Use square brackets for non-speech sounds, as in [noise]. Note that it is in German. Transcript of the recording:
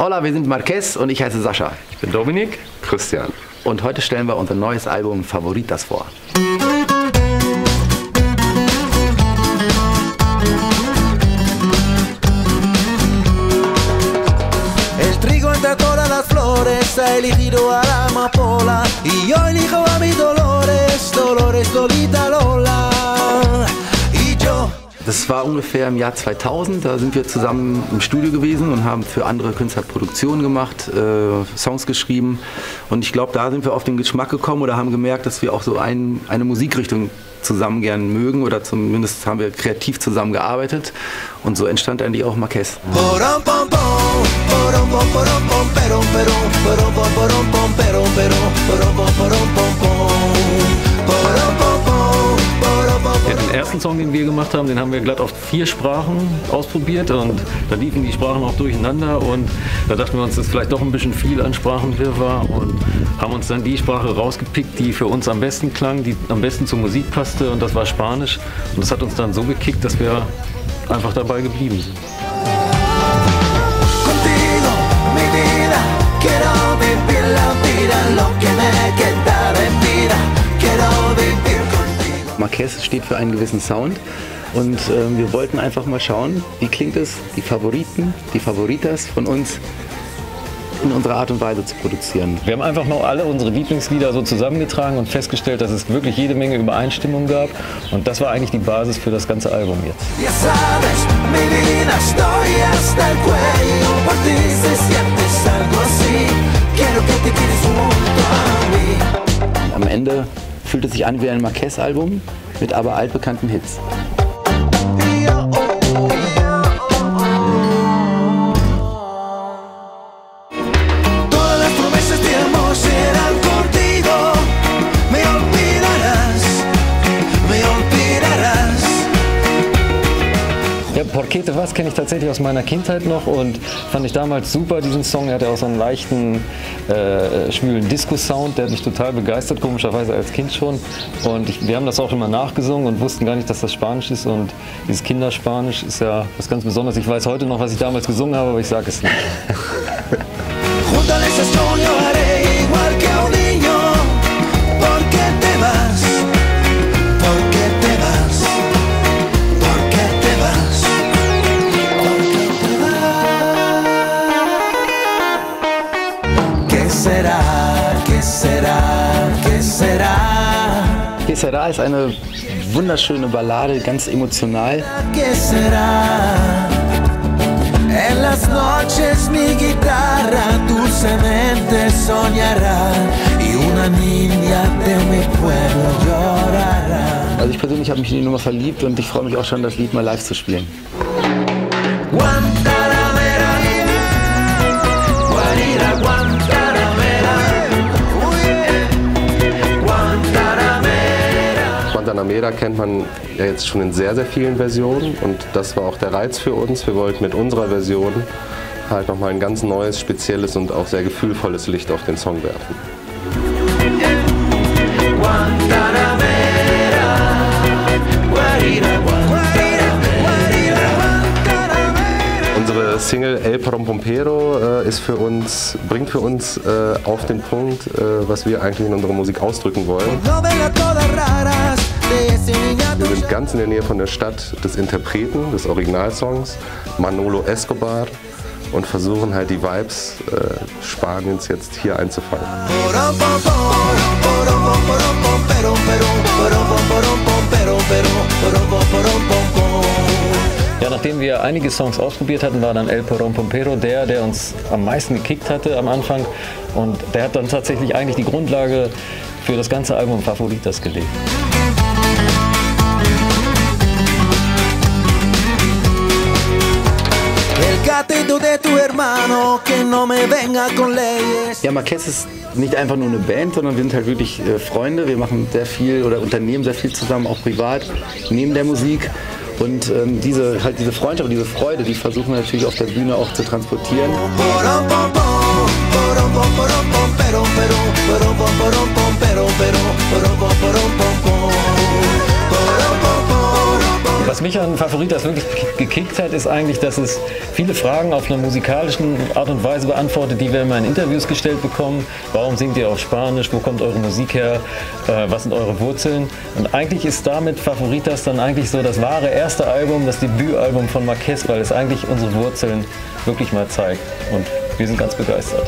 Hola, wir sind Marquez und ich heiße Sascha. Ich bin Dominik. Christian. Und heute stellen wir unser neues Album Favoritas vor. El trigo entre todas las flores ha elegido a la amapola y yo elijo a mi Dolores, Dolores Lolita Lola. Das war ungefähr im Jahr 2000. Da sind wir zusammen im Studio gewesen und haben für andere Künstler Produktionen gemacht, äh, Songs geschrieben. Und ich glaube, da sind wir auf den Geschmack gekommen oder haben gemerkt, dass wir auch so ein, eine Musikrichtung zusammen gern mögen oder zumindest haben wir kreativ zusammengearbeitet. Und so entstand eigentlich auch Marquez. Ersten Song, den wir gemacht haben, den haben wir glatt auf vier Sprachen ausprobiert und da liefen die Sprachen auch durcheinander und da dachten wir uns, das ist vielleicht doch ein bisschen viel an Sprachenwirrwarr und haben uns dann die Sprache rausgepickt, die für uns am besten klang, die am besten zur Musik passte und das war Spanisch und das hat uns dann so gekickt, dass wir einfach dabei geblieben sind. Marquez steht für einen gewissen Sound. Und ähm, wir wollten einfach mal schauen, wie klingt es, die Favoriten, die Favoritas von uns in unserer Art und Weise zu produzieren. Wir haben einfach mal alle unsere Lieblingslieder so zusammengetragen und festgestellt, dass es wirklich jede Menge Übereinstimmung gab und das war eigentlich die Basis für das ganze Album jetzt. Am Ende fühlt es sich an wie ein Marquez-Album mit aber altbekannten Hits. Porquete was kenne ich tatsächlich aus meiner Kindheit noch und fand ich damals super, diesen Song. Er hatte auch so einen leichten, äh, schwülen Disco-Sound, der hat mich total begeistert, komischerweise als Kind schon. Und ich, wir haben das auch immer nachgesungen und wussten gar nicht, dass das Spanisch ist. Und dieses Kinderspanisch ist ja was ganz Besonderes. Ich weiß heute noch, was ich damals gesungen habe, aber ich sage es nicht. [laughs] vas? ¿Qué será? ¿Qué será? ¿Qué será? Será ist eine wunderschöne Ballade, ganz emotional. ¿Qué será? En las noches mi guitarra dulcemente soñará y una niña de mi pueblo llorará. Also ich persönlich habe mich in die Nummer verliebt und ich freue mich auch schon, das Lied mal live zu spielen. Guantanamera, Guantanamera kennt man ja jetzt schon in sehr, sehr vielen Versionen und das war auch der Reiz für uns. Wir wollten mit unserer Version halt nochmal ein ganz neues, spezielles und auch sehr gefühlvolles Licht auf den Song werfen. Single El Porompompero äh, ist für uns, bringt für uns äh, auf den Punkt, äh, was wir eigentlich in unserer Musik ausdrücken wollen. Wir sind ganz in der Nähe von der Stadt des Interpreten, des Originalsongs, Manolo Escobar, und versuchen halt die Vibes äh, Spaniens jetzt hier einzufangen. Ja, nachdem wir einige Songs ausprobiert hatten, war dann El Porón Pompero der, der uns am meisten gekickt hatte am Anfang. Und der hat dann tatsächlich eigentlich die Grundlage für das ganze Album Favoritas gelegt. Ja, Marquez ist nicht einfach nur eine Band, sondern wir sind halt wirklich äh, Freunde. Wir machen sehr viel oder unternehmen sehr viel zusammen, auch privat, neben der Musik. Und ähm, diese, halt diese Freundschaft und diese Freude, die versuchen wir natürlich auf der Bühne auch zu transportieren. Was mich an Favoritas wirklich gekickt hat, ist eigentlich, dass es viele Fragen auf einer musikalischen Art und Weise beantwortet, die wir immer in Interviews gestellt bekommen. Warum singt ihr auf Spanisch? Wo kommt eure Musik her? Äh, was sind eure Wurzeln? Und eigentlich ist damit Favoritas dann eigentlich so das wahre erste Album, das Debütalbum von Marquez, weil es eigentlich unsere Wurzeln wirklich mal zeigt. Und wir sind ganz begeistert.